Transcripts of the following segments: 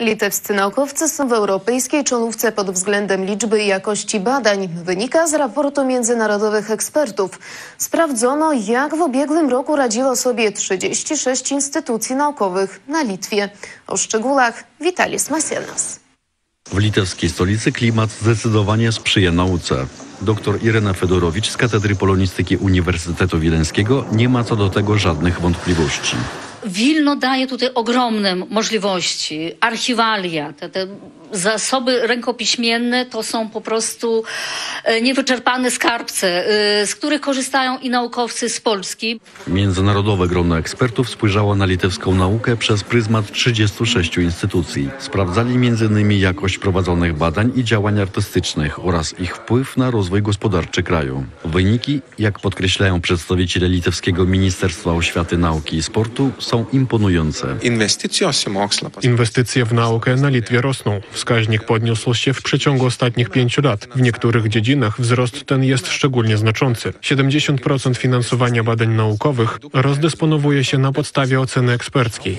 Litewscy naukowcy są w europejskiej czołówce pod względem liczby i jakości badań. Wynika z raportu międzynarodowych ekspertów. Sprawdzono, jak w ubiegłym roku radziło sobie 36 instytucji naukowych na Litwie. O szczegółach Witalis Masienas. W litewskiej stolicy klimat zdecydowanie sprzyja nauce. Doktor Irena Fedorowicz z Katedry Polonistyki Uniwersytetu Wileńskiego nie ma co do tego żadnych wątpliwości. Wilno daje tutaj ogromne możliwości. Archiwalia, te, te zasoby rękopiśmienne to są po prostu e, niewyczerpane skarbce, e, z których korzystają i naukowcy z Polski. Międzynarodowe grono ekspertów spojrzało na litewską naukę przez pryzmat 36 instytucji. Sprawdzali m.in. jakość prowadzonych badań i działań artystycznych oraz ich wpływ na rozwój gospodarczy kraju. Wyniki, jak podkreślają przedstawiciele litewskiego Ministerstwa Oświaty, Nauki i Sportu, są imponujące. Inwestycje w naukę na Litwie rosną. Wskaźnik podniósł się w przeciągu ostatnich pięciu lat. W niektórych dziedzinach wzrost ten jest szczególnie znaczący. 70% finansowania badań naukowych rozdysponowuje się na podstawie oceny eksperckiej.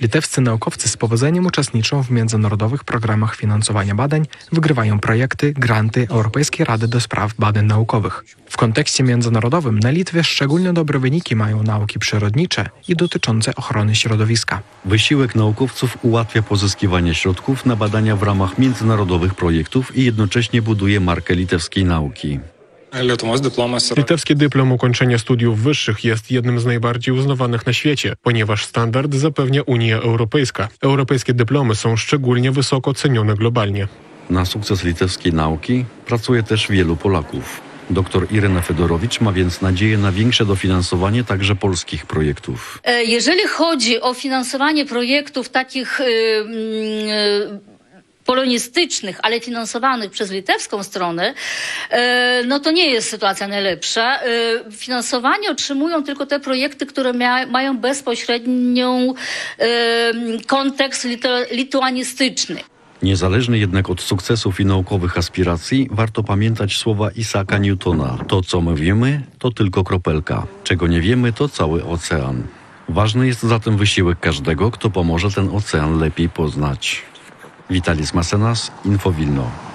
Litewscy naukowcy z powodzeniem uczestniczą w międzynarodowych programach finansowania badań, wygrywają projekty, granty Europejskiej Rady do Spraw Badań Naukowych. W kontekście międzynarodowym na Litwie szczególnie dobre wyniki mają nauki przyrodnicze i dotyczące ochrony środowiska. Wysiłek naukowców ułatwia pozyskiwanie środków na badania w ramach międzynarodowych projektów i jednocześnie buduje markę litewskiej nauki. Litewski dyplom ukończenia studiów wyższych jest jednym z najbardziej uznawanych na świecie, ponieważ standard zapewnia Unia Europejska. Europejskie dyplomy są szczególnie wysoko cenione globalnie. Na sukces litewskiej nauki pracuje też wielu Polaków. Dr Irena Fedorowicz ma więc nadzieję na większe dofinansowanie także polskich projektów. E, Jeżeli chodzi o finansowanie projektów takich y, mm, polonistycznych, ale finansowanych przez litewską stronę, e, no to nie jest sytuacja najlepsza. E, Finansowanie otrzymują tylko te projekty, które mają bezpośrednią kontekst lito- lituanistyczny. Niezależnie jednak od sukcesów i naukowych aspiracji, warto pamiętać słowa Isaaca Newtona. To, co my wiemy, to tylko kropelka. Czego nie wiemy, to cały ocean. Ważny jest zatem wysiłek każdego, kto pomoże ten ocean lepiej poznać. Witalis Masenas, Infowilno.